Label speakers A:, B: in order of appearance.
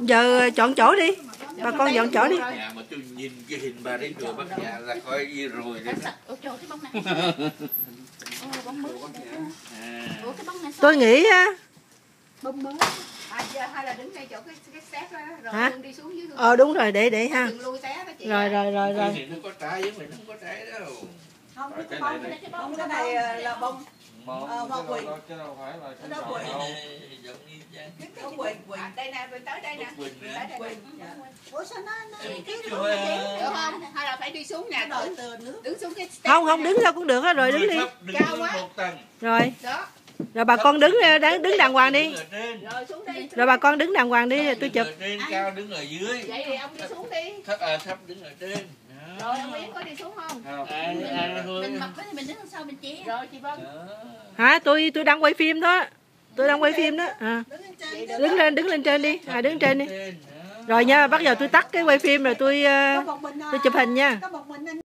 A: giờ chọn chỗ đi bà con dọn chỗ đi
B: Dạ mà tôi nhìn cái hình bà đến chùa Bắc Dạ là coi như rồi đấy đó.
C: Ủa trời cái bông này. Ồ, bông mới.
B: À.
C: Ủa cái bông này sao?
A: tôi nghĩ á
D: bông mới à giờ hay là đứng ngay chỗ cái cái xếp đó rồi
A: Hả?
D: Đi xuống dưới
A: ờ đúng rồi để để ha
D: đừng lui té đó chị
A: rồi rồi rồi
B: Cái
A: rồi
B: này nó có trái với mình không có trái đâu.
D: không cái
E: cái
D: bông
E: này
D: này
C: Cái
D: bông
C: bông
D: cái
C: cái bông
D: ờ, là bông Ờ,
E: là
D: Cái.
B: Giống như chán.
D: bông quỳ quỳ nè tới đây nè. Tới đây quỳ dạ. ủa sao nó nó
B: ờ,
D: được không hay là phải đi xuống
F: nước.
D: Đứng xuống cái
A: không không đứng đâu cũng được hết rồi đứng đi.
D: Cao quá.
A: rồi.
D: Đó.
A: Rồi bà con đứng đứng, đứng đàng hoàng đi.
D: Rồi xuống đi.
A: Rồi bà con đứng đàng hoàng đi tôi chụp.
B: cao đứng ở dưới.
D: vậy thì ông đi xuống đi.
B: Thấp à thấp đứng ở trên. Đó.
D: rồi ông Yến có đi xuống không?
E: Không.
C: Mình mập với mình đứng đằng sau mình che.
D: rồi chị Vân.
B: Đó.
A: hả tôi tôi đang quay phim đó tôi đang quay phim đó. À.
F: đứng lên
A: đứng lên trên đi. À đứng trên đi. Rồi nha, bắt giờ tôi tắt cái quay phim rồi tôi ờ, tôi chụp hình nha.